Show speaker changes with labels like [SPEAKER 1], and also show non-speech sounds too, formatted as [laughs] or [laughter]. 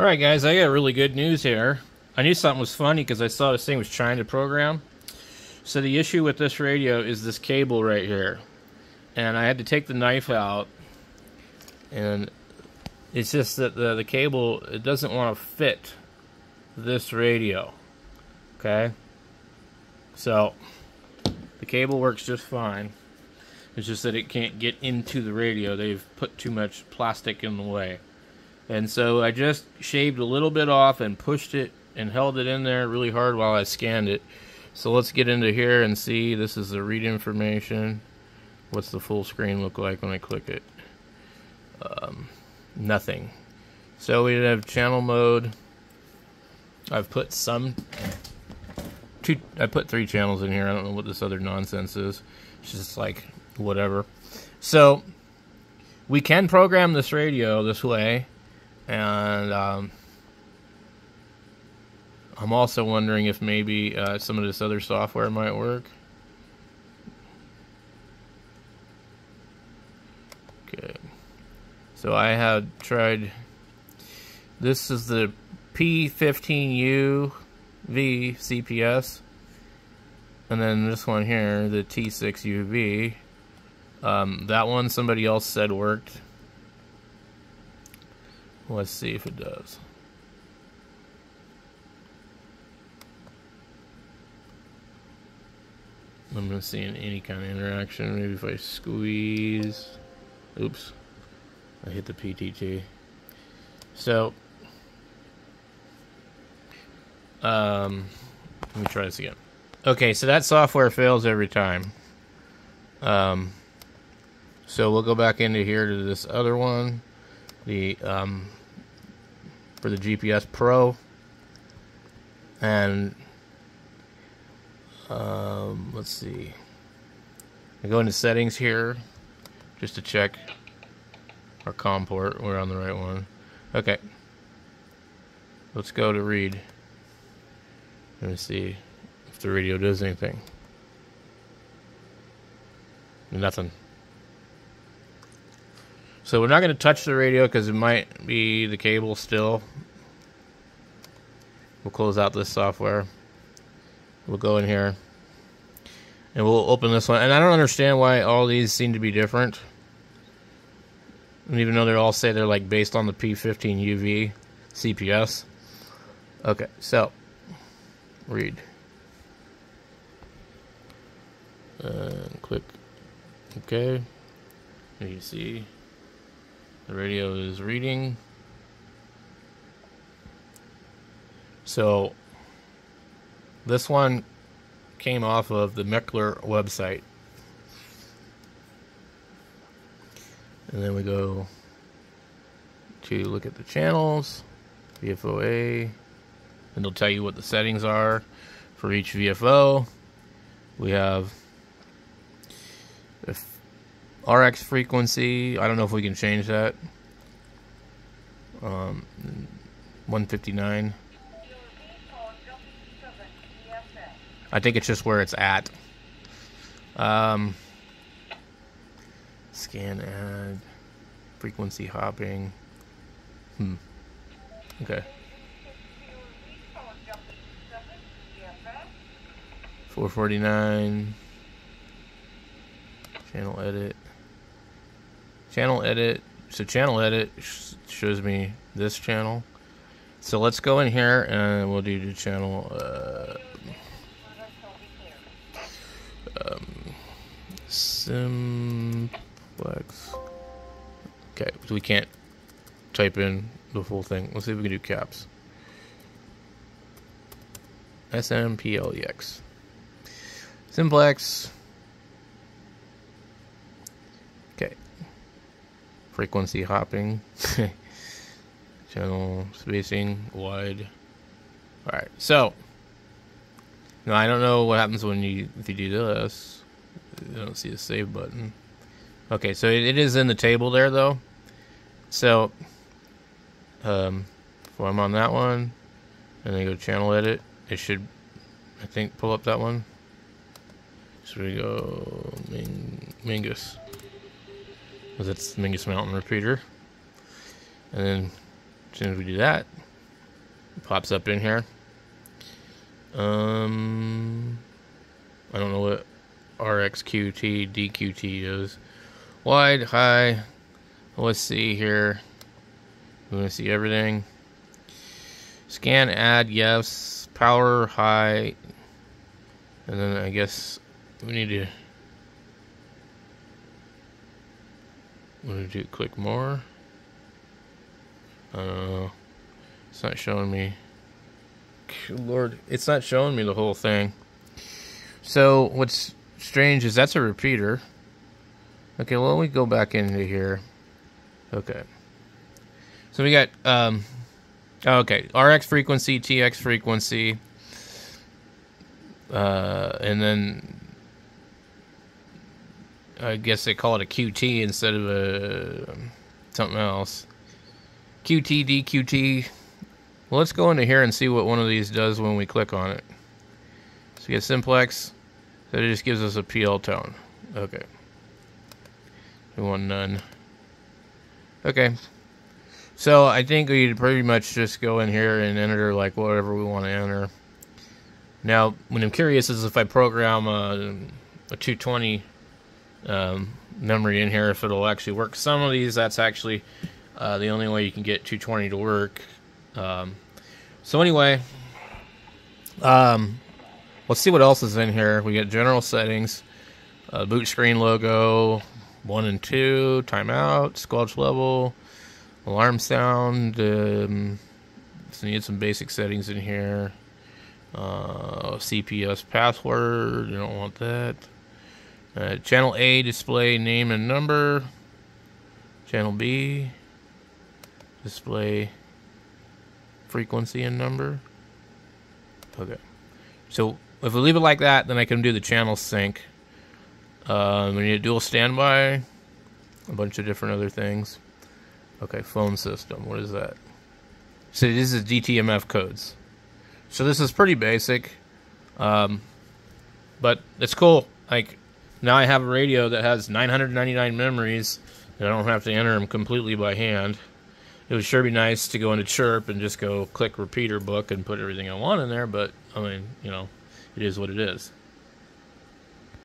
[SPEAKER 1] Alright guys, I got really good news here. I knew something was funny because I saw this thing was trying to program. So the issue with this radio is this cable right here. And I had to take the knife out. And it's just that the, the cable, it doesn't want to fit this radio. Okay? So, the cable works just fine. It's just that it can't get into the radio. They've put too much plastic in the way. And so I just shaved a little bit off and pushed it and held it in there really hard while I scanned it. So let's get into here and see. This is the read information. What's the full screen look like when I click it? Um, nothing. So we have channel mode. I've put some two I put three channels in here. I don't know what this other nonsense is. It's just like whatever. So we can program this radio this way and um, I'm also wondering if maybe uh, some of this other software might work. Okay. So I have tried. This is the P15U V CPS. And then this one here, the T6UV. Um, that one somebody else said worked. Let's see if it does. I'm not seeing any kind of interaction. Maybe if I squeeze. Oops. I hit the PTT. So, um, let me try this again. Okay, so that software fails every time. Um, so we'll go back into here to this other one, the um, for the GPS Pro, and um, let's see. I go into settings here just to check our COM port. We're on the right one. Okay. Let's go to read. Let me see if the radio does anything. Nothing. So we're not going to touch the radio because it might be the cable still. We'll close out this software. We'll go in here. And we'll open this one. And I don't understand why all these seem to be different. And even though they all say they're like based on the P15 UV CPS. Okay, so read. And click OK. And you see the radio is reading. So this one came off of the Miklor website. And then we go to look at the channels, VFOA, and it'll tell you what the settings are for each VFO. We have RX frequency. I don't know if we can change that. Um, 159. I think it's just where it's at. Um, scan ad, frequency hopping. Hmm. Okay. Four forty nine. Channel edit. Channel edit. So channel edit sh shows me this channel. So let's go in here and we'll do the channel. Uh, um, simplex. Okay, so we can't type in the full thing. Let's see if we can do caps. SMPLEX. Simplex. Okay. Frequency hopping. [laughs] Channel spacing wide. Alright, so now I don't know what happens when you if you do this. I don't see a save button. Okay, so it, it is in the table there though. So um if I'm on that one and then go channel edit, it should I think pull up that one. So we go Ming, Mingus. Because the Mingus Mountain repeater. And then as soon as we do that, pops up in here. Um, I don't know what RXQT, DQT is. Wide, high. Let's see here. We want to see everything. Scan, add, yes. Power, high. And then I guess we need to. Need to do click more. Know. It's not showing me. Lord, it's not showing me the whole thing. So what's strange is that's a repeater. Okay, well, we go back into here. Okay. So we got, um, okay, RX frequency, TX frequency, uh, and then I guess they call it a QT instead of a something else. QT, DQT. Well, let's go into here and see what one of these does when we click on it. So we get simplex. So it just gives us a PL tone. Okay. We want none. Okay. So I think we pretty much just go in here and enter like whatever we want to enter. Now, what I'm curious is if I program a, a 220 um, memory in here, if it'll actually work. Some of these, that's actually uh, the only way you can get 220 to work. Um, so anyway, um, let's see what else is in here. We get general settings, uh, boot screen logo, one and two, timeout, squelch level, alarm sound. Um, so need some basic settings in here. Uh, CPS password, you don't want that. Uh, channel A display name and number. Channel B display frequency and number. Okay. So if we leave it like that, then I can do the channel sync. Uh, we need a dual standby, a bunch of different other things. Okay, phone system. What is that? So this is DTMF codes. So this is pretty basic, um, but it's cool. Like now I have a radio that has 999 memories, and I don't have to enter them completely by hand it would sure be nice to go into Chirp and just go click repeater book and put everything I want in there, but I mean, you know, it is what it is.